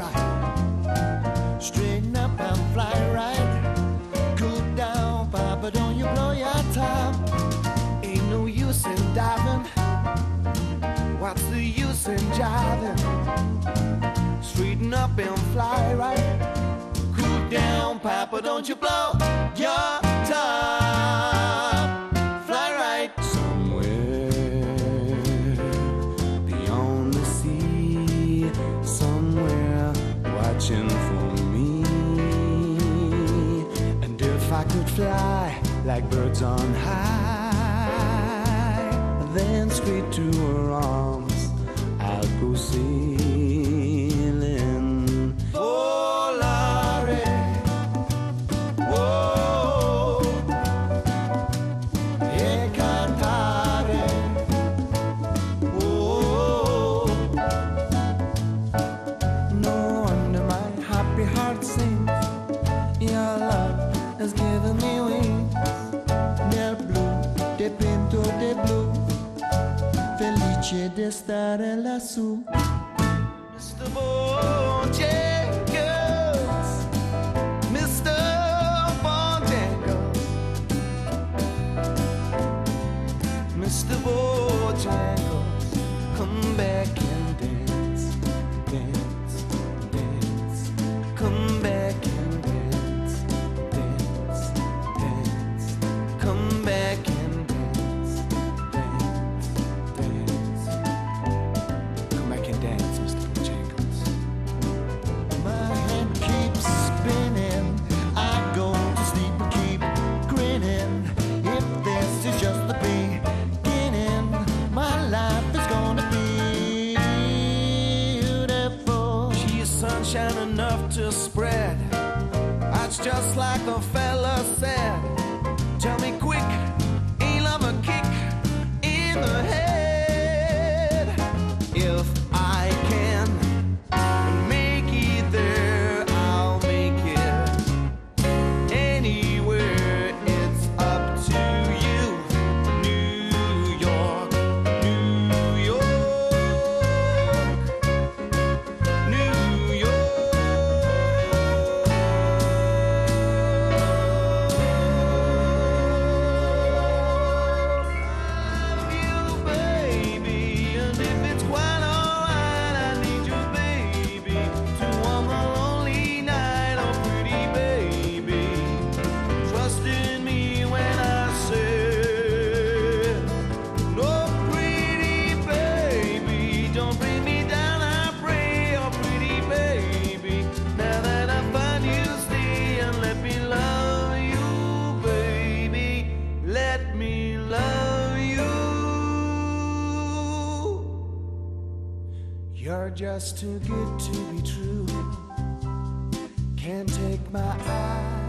right. Straighten up and fly right. Cool down, Papa, don't you blow your top. Ain't no use in diving. What's the use in jiving? Straighten up and fly right. Cool down, Papa, don't you blow your fly like birds on high. Then straight to her arms, I'll go sailing. Oh, Larry. Oh, e cantare. Oh, no wonder my happy heart sings. felice di stare lassù. Mr. Bojack. to spread. That's just like the fella said. Tell me quick, ain't love a kick in the head? are just too good to be true. Can't take my eyes.